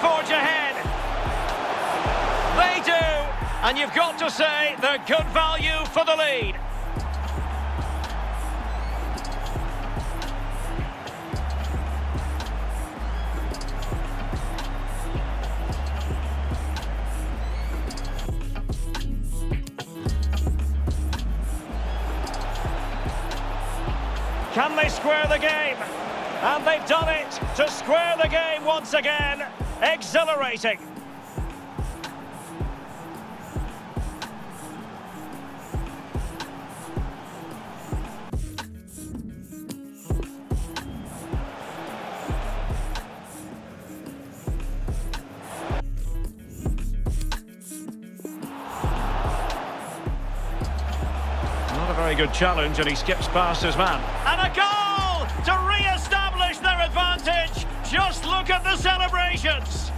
forge ahead. They do. And you've got to say they're good value for the lead. Can they square the game? And they've done it to square the game once again. Exhilarating. Not a very good challenge, and he skips past his man. And a goal to advantage. Just look at the celebrations.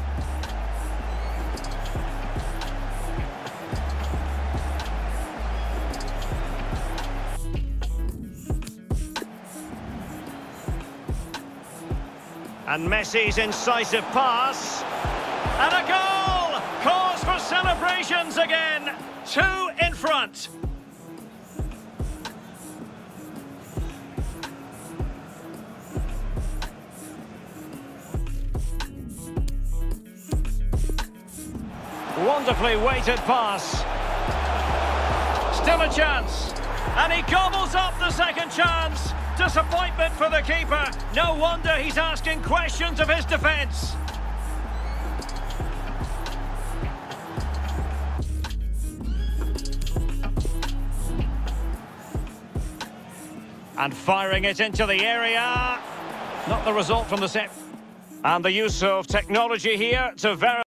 And Messi's incisive pass. And a goal! Cause for celebrations again. Two in front. Wonderfully weighted pass. Still a chance. And he gobbles up the second chance. Disappointment for the keeper. No wonder he's asking questions of his defence. And firing it into the area. Not the result from the set. And the use of technology here to verify.